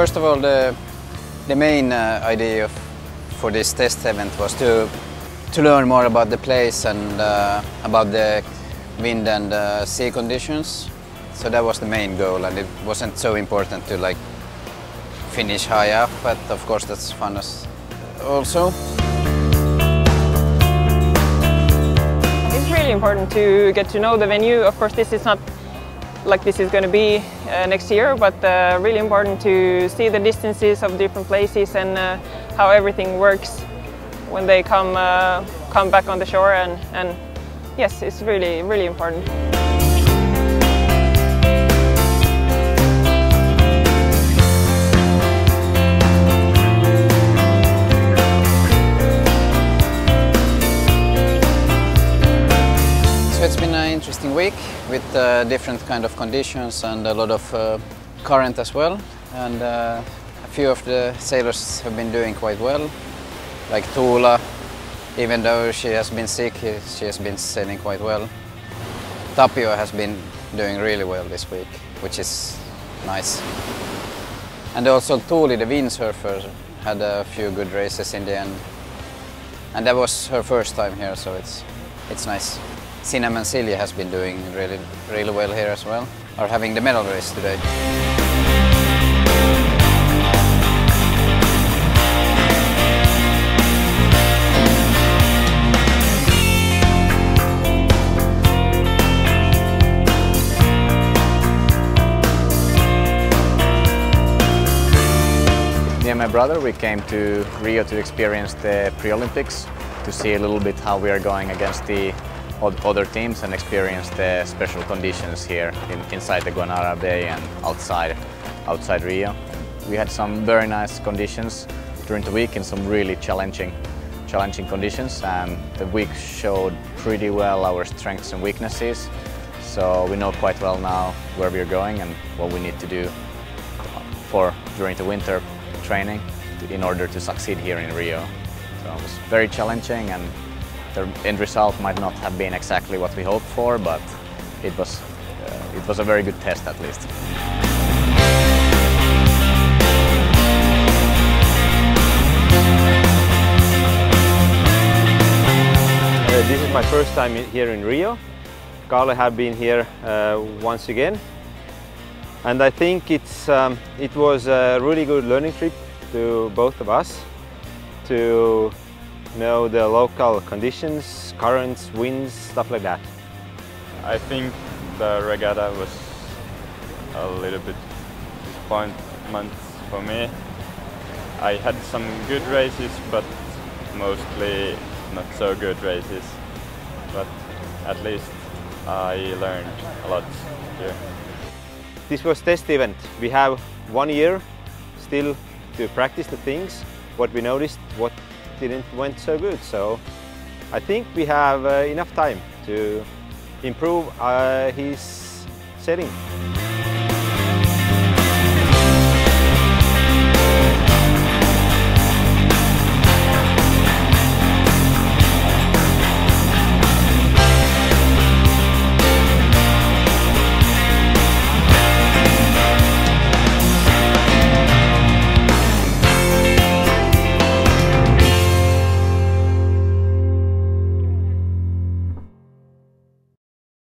first of all, the, the main uh, idea of, for this test event was to, to learn more about the place and uh, about the wind and uh, sea conditions. So that was the main goal and it wasn't so important to like finish high up, but of course that's fun as also. It's really important to get to know the venue. Of course, this is not like this is going to be uh, next year, but uh, really important to see the distances of different places and uh, how everything works when they come uh, come back on the shore. And, and yes, it's really really important. Week with uh, different kind of conditions and a lot of uh, current as well. And uh, a few of the sailors have been doing quite well, like Tuula. Even though she has been sick, she has been sailing quite well. Tapio has been doing really well this week, which is nice. And also Tuuli, the windsurfer, had a few good races in the end. And that was her first time here, so it's, it's nice. Cinnamon Silja has been doing really, really well here as well, are having the medal race today. Me and my brother, we came to Rio to experience the pre-Olympics, to see a little bit how we are going against the other teams and experience the special conditions here in, inside the Guanabara Bay and outside, outside Rio. We had some very nice conditions during the week in some really challenging, challenging conditions and the week showed pretty well our strengths and weaknesses. So we know quite well now where we're going and what we need to do for during the winter training in order to succeed here in Rio. So it was very challenging and the end result might not have been exactly what we hoped for, but it was, uh, it was a very good test at least. Uh, this is my first time here in Rio. Kaarle have been here uh, once again. And I think it's, um, it was a really good learning trip to both of us to know the local conditions, currents, winds, stuff like that. I think the regatta was a little bit disappointment for me. I had some good races, but mostly not so good races. But at least I learned a lot here. This was test event. We have one year still to practice the things, what we noticed, what didn't went so good. So I think we have uh, enough time to improve uh, his setting.